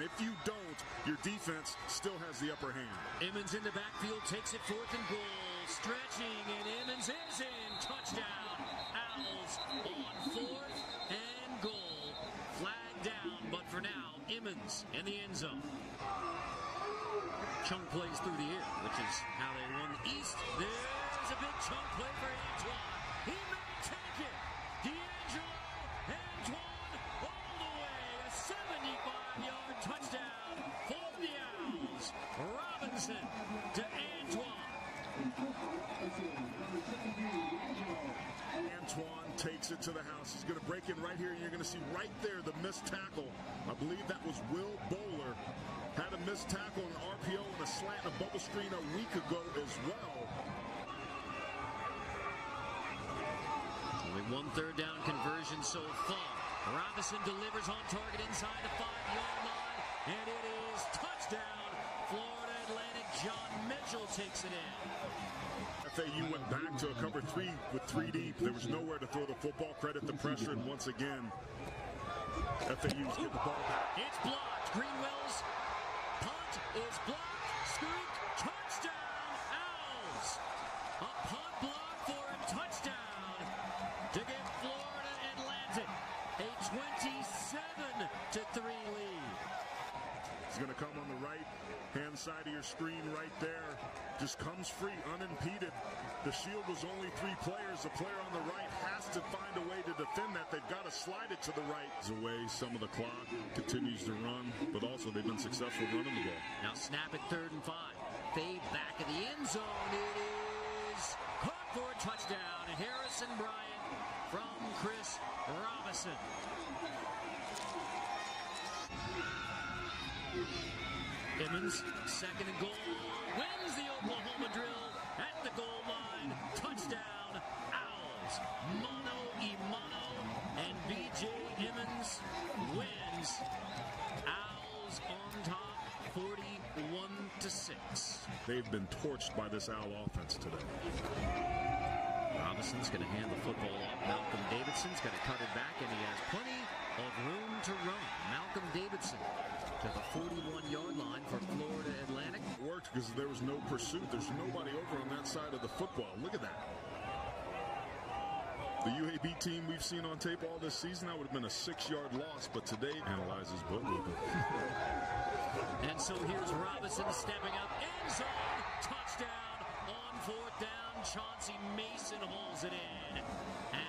If you don't, your defense still has the upper hand. Emmons in the backfield takes it fourth and goal. Stretching, and Emmons is in. Touchdown. Owls on fourth and goal. Flag down, but for now, Emmons in the end zone. Chunk plays through the air, which is how they won the East. There's a big chunk play for Antoine. He may take it. DeAngelo Antoine all the way. A 75-yard touchdown for the Owls. Robison to Antoine. Antoine takes it to the house. He's going to break in right here. And you're going to see right there the missed tackle. I believe that was Will Bowler. Had a missed tackle, an RPO, and a slant, and a bubble screen a week ago as well. Only one third down conversion so far. Robison delivers on target inside the five-yard line, and it is touchdown. Florida Atlantic. John Mitchell takes it in. FAU went back to a cover three with three deep. There was nowhere to throw the football. Credit the pressure, and once again, FAU's get the ball back. It's blocked. Greenwell's punt is blocked. Scoop, touchdown, Owls. A punt block for a touchdown to give Florida Atlantic a 27 to 3 lead. He's going to come on the right hand side of your screen right there. Just comes free, unimpeded. The shield was only three players. The player on the right has to find a way to defend that. They've got to slide it to the right. Away some of the clock continues to run, but also they've been successful running the ball. Now snap it third and five. Fade back of the end zone. It is caught for a touchdown. Harrison Bryant from Chris Robison. Second and goal, wins the Oklahoma drill at the goal line. Touchdown, Owls. Mono Imano and BJ Emmons wins. Owls on top, 41 to 6. They've been torched by this Owl offense today. Robison's going to hand the football off. Malcolm Davidson's going to cut it back, and he has plenty of room to run. Malcolm Davidson to the 41-yard line for Florida Atlantic. It worked because there was no pursuit. There's nobody over on that side of the football. Look at that. The UAB team we've seen on tape all this season, that would have been a six-yard loss, but today analyzes book And so here's Robison stepping up, end zone, touchdown on fourth down. Chauncey Mason hauls it in.